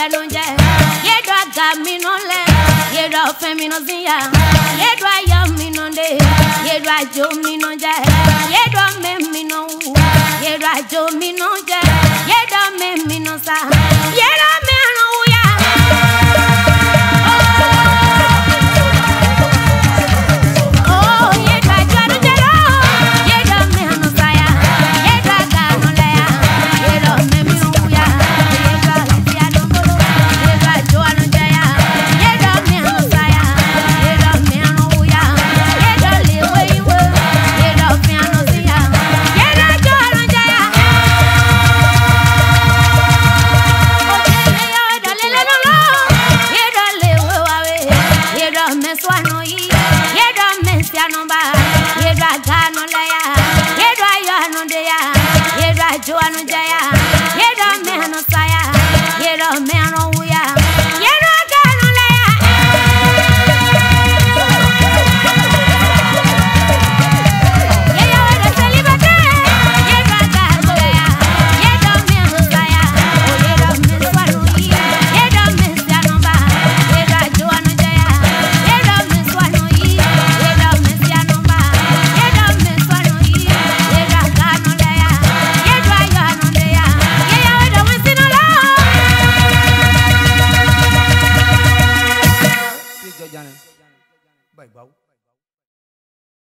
yẹnu jẹ yẹdu aga mi no nù lẹ yẹdu ọfẹ mi no nù síyà yẹdu ayọ̀ mi no nù dé yẹdu àjò mi no. nù jẹ yẹdu ọmẹ mi nù wù yẹdu àjò mi no. jẹ. Joan જાણે ભાઈ ભાવ